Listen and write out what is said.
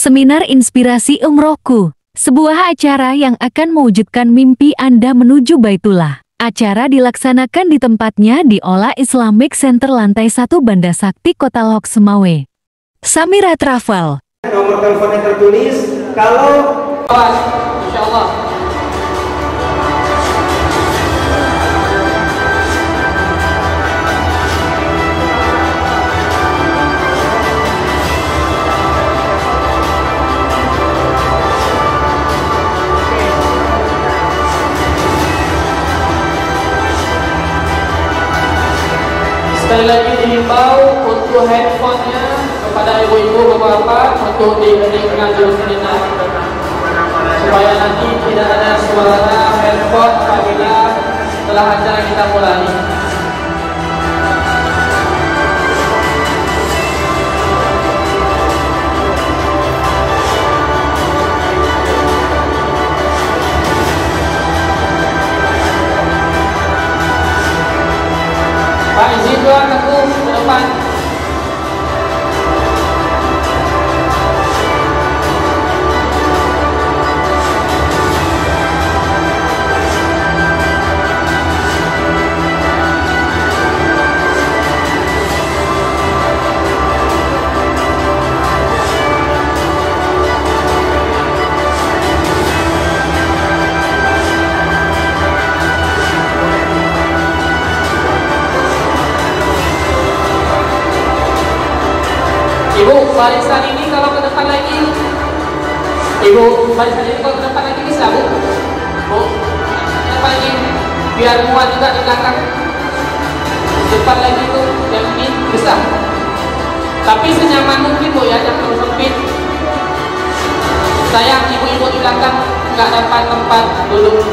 Seminar Inspirasi Umrohku, sebuah acara yang akan mewujudkan mimpi Anda menuju Baitullah. Acara dilaksanakan di tempatnya di Ola Islamic Center lantai 1 Banda Sakti Kota Lok Semawe. Samira Travel. Nomor telepon yang tertulis kalau Insya Allah Sekali lagi dihimbau untuk handphonenya kepada ibu-ibu bapak-bapak untuk diheningkan dulu sejenak supaya nanti tidak ada suara handphone apabila setelah acara kita mulai. Ibu, barisan ini kalau ke depan lagi. Ibu, barisan ini kalau ke depan lagi bisa Bu? Bu, depan lagi. Biar muat juga di belakang. Depan lagi tuh, yang ini bisa. Tapi senyaman mungkin Bu ya, jangan sempit. Sayang ibu-ibu di belakang nggak dapat tempat duduk